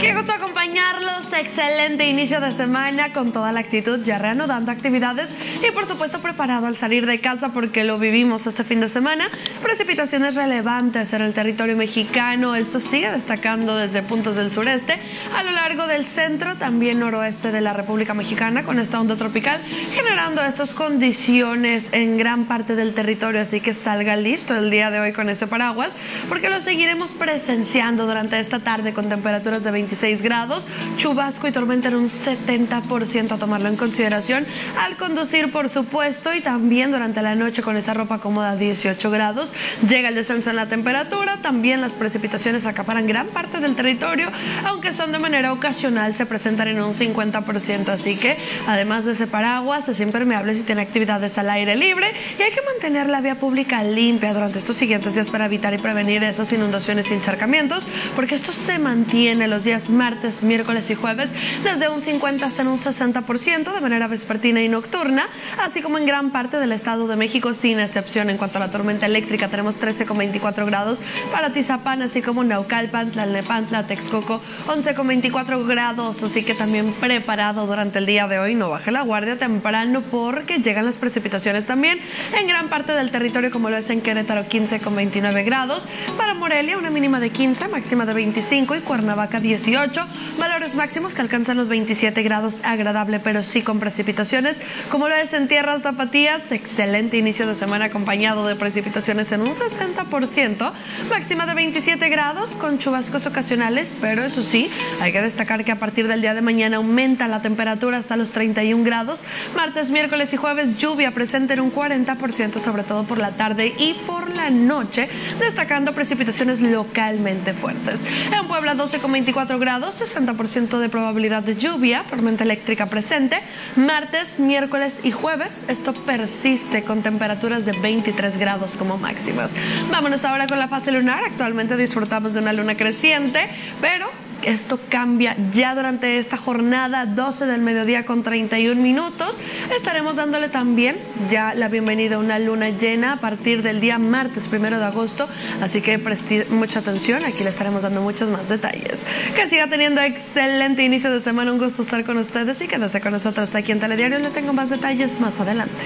Qué gusto acompañarlos. Excelente inicio de semana con toda la actitud, ya reanudando actividades y por supuesto preparado al salir de casa porque lo vivimos este fin de semana. Precipitaciones relevantes en el territorio mexicano. Esto sigue destacando desde puntos del sureste a lo largo del centro, también noroeste de la República Mexicana con esta onda tropical, generando estas condiciones en gran parte del territorio. Así que salga listo el día de hoy con ese paraguas porque lo seguiremos presenciando durante esta tarde con temperaturas de 26 grados, chubasco y tormenta en un 70% a tomarlo en consideración al conducir, por supuesto, y también durante la noche con esa ropa cómoda 18 grados. Llega el descenso en la temperatura, también las precipitaciones acaparan gran parte del territorio, aunque son de manera ocasional, se presentan en un 50%, así que además de ese paraguas, es impermeable si tiene actividades al aire libre y hay que mantener la vía pública limpia durante estos siguientes días para evitar y prevenir esas inundaciones y encharcamientos, porque esto se mantiene los días martes, miércoles y jueves desde un 50 hasta un 60% de manera vespertina y nocturna, así como en gran parte del Estado de México, sin excepción. En cuanto a la tormenta eléctrica, tenemos 13,24 grados para Tizapán, así como Naucalpan, Tlalnepantla, Texcoco, 11,24 grados, así que también preparado durante el día de hoy. No baje la guardia temprano porque llegan las precipitaciones también en gran parte del territorio, como lo es en Querétaro, 15,29 grados. Para Morelia, una mínima de 15, máxima de 25 y Cuernavaca, 10 18, valores máximos que alcanzan los 27 grados, agradable pero sí con precipitaciones, como lo es en tierras tapatías, excelente inicio de semana acompañado de precipitaciones en un 60%, máxima de 27 grados con chubascos ocasionales, pero eso sí, hay que destacar que a partir del día de mañana aumenta la temperatura hasta los 31 grados, martes, miércoles y jueves lluvia presente en un 40%, sobre todo por la tarde y por la noche, destacando precipitaciones localmente fuertes. En Puebla 12,24 grados, 60% de probabilidad de lluvia, tormenta eléctrica presente. Martes, miércoles y jueves, esto persiste con temperaturas de 23 grados como máximas. Vámonos ahora con la fase lunar. Actualmente disfrutamos de una luna creciente, pero esto cambia ya durante esta jornada 12 del mediodía con 31 minutos. Estaremos dándole también ya la bienvenida a una luna llena a partir del día martes primero de agosto. Así que preste mucha atención, aquí le estaremos dando muchos más detalles. Que siga teniendo excelente inicio de semana, un gusto estar con ustedes y quédese con nosotros aquí en Telediario. Le tengo más detalles más adelante.